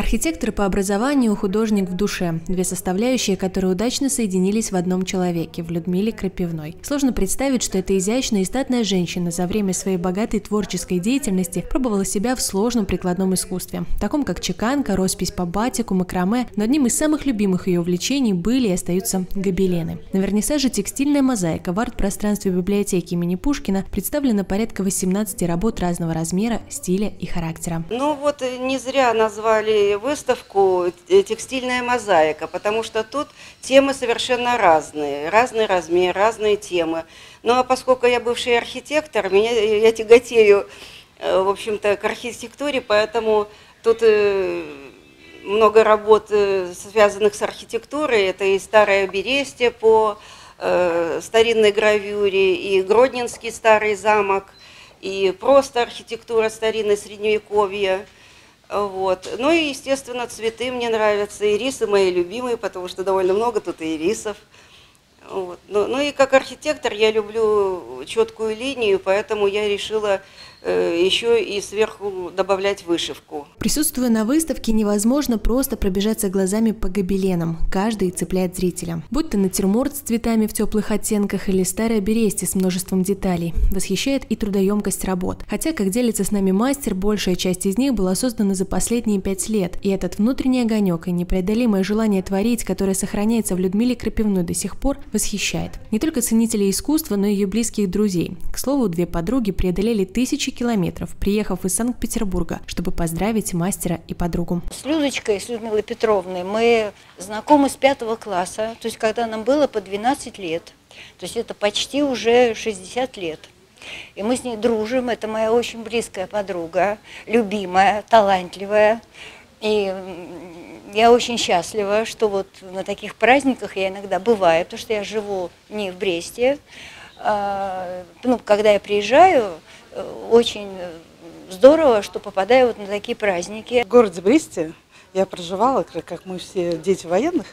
Архитектор по образованию, художник в душе. Две составляющие, которые удачно соединились в одном человеке, в Людмиле Крапивной. Сложно представить, что эта изящная и статная женщина за время своей богатой творческой деятельности пробовала себя в сложном прикладном искусстве, таком как чеканка, роспись по батику, макраме, но одним из самых любимых ее увлечений были и остаются гобелены. На вернисаже текстильная мозаика в арт-пространстве библиотеки имени Пушкина представлена порядка 18 работ разного размера, стиля и характера. Ну вот э, не зря назвали выставку э, «Текстильная мозаика», потому что тут темы совершенно разные, разный размер, разные темы. Ну а поскольку я бывший архитектор, меня, я тяготею, э, в общем-то, к архитектуре, поэтому тут э, много работ, связанных с архитектурой. Это и старое Берестия по старинной гравюре, и Гродненский старый замок, и просто архитектура старинной средневековья – вот. Ну и, естественно, цветы мне нравятся, ирисы мои любимые, потому что довольно много тут ирисов. Вот. Ну, ну и как архитектор я люблю четкую линию, поэтому я решила еще и сверху добавлять вышивку. Присутствуя на выставке, невозможно просто пробежаться глазами по гобеленам. Каждый цепляет зрителя. Будь то натюрморт с цветами в теплых оттенках или старая бересте с множеством деталей. Восхищает и трудоемкость работ. Хотя, как делится с нами мастер, большая часть из них была создана за последние пять лет. И этот внутренний огонек и непреодолимое желание творить, которое сохраняется в Людмиле Крапивной до сих пор, восхищает. Не только ценителей искусства, но и ее близких друзей. К слову, две подруги преодолели тысячи тысячи километров, приехав из Санкт-Петербурга, чтобы поздравить мастера и подругу. С Людочкой, с Людмилой Петровной мы знакомы с пятого класса, то есть когда нам было по 12 лет. То есть это почти уже 60 лет. И мы с ней дружим, это моя очень близкая подруга, любимая, талантливая. И я очень счастлива, что вот на таких праздниках я иногда бываю, потому что я живу не в Бресте. А, ну, когда я приезжаю, очень здорово, что попадаю вот на такие праздники. В городе Бресте я проживала, как мы все дети военных,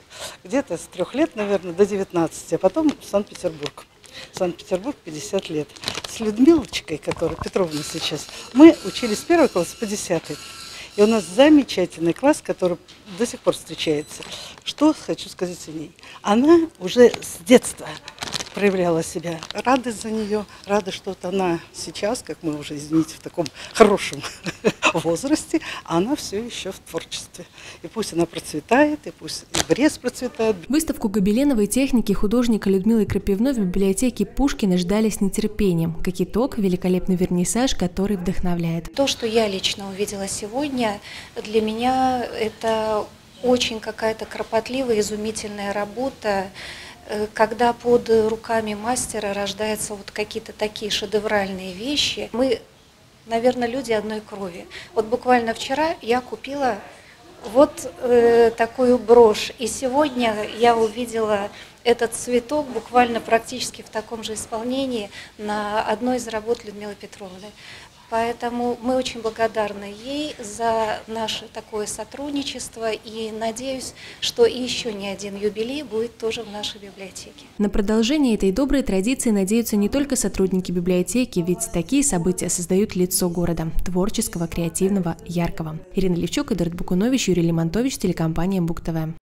где-то с трех лет, наверное, до 19, а потом в Санкт-Петербург. Санкт-Петербург 50 лет. С Людмилочкой, которая Петровна сейчас, мы учились с первого класса по 10. И у нас замечательный класс, который до сих пор встречается. Что хочу сказать о ней? Она уже с детства проявляла себя. Рады за нее, рады, что вот она сейчас, как мы уже, извините, в таком хорошем возрасте, она все еще в творчестве. И пусть она процветает, и пусть и Брест процветает. Выставку гобеленовой техники художника Людмилы Крапивной в библиотеке Пушкина ждали с нетерпением. Как итог, великолепный вернисаж, который вдохновляет. То, что я лично увидела сегодня, для меня это очень какая-то кропотливая, изумительная работа. Э, когда под руками мастера рождаются вот какие-то такие шедевральные вещи, мы, наверное, люди одной крови. Вот буквально вчера я купила вот э, такую брошь, и сегодня я увидела этот цветок буквально практически в таком же исполнении на одной из работ Людмилы Петровны. Поэтому мы очень благодарны ей за наше такое сотрудничество и надеюсь, что еще не один юбилей будет тоже в нашей библиотеке. На продолжение этой доброй традиции надеются не только сотрудники библиотеки, ведь такие события создают лицо города – творческого, креативного, яркого. Ирина Левчук, Эдуард Букунович, Юрий Лимонтович, телекомпания Бук ТВ.